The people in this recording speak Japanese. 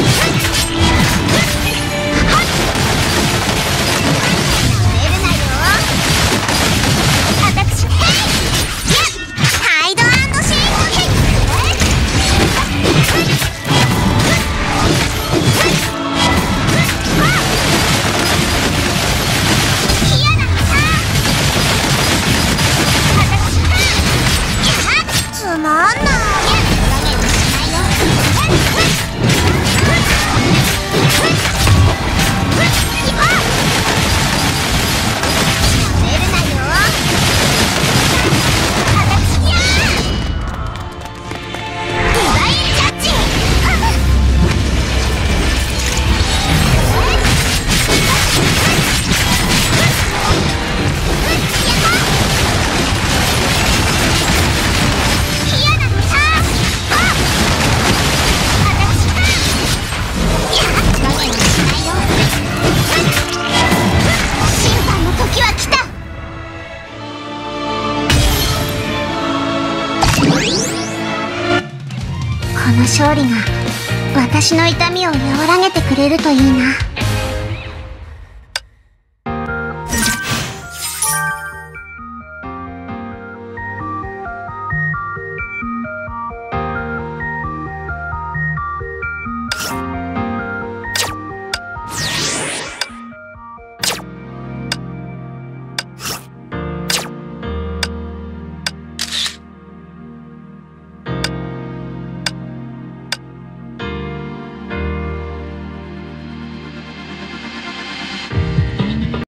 Hey! の勝利が私の痛みを和らげてくれるといいな。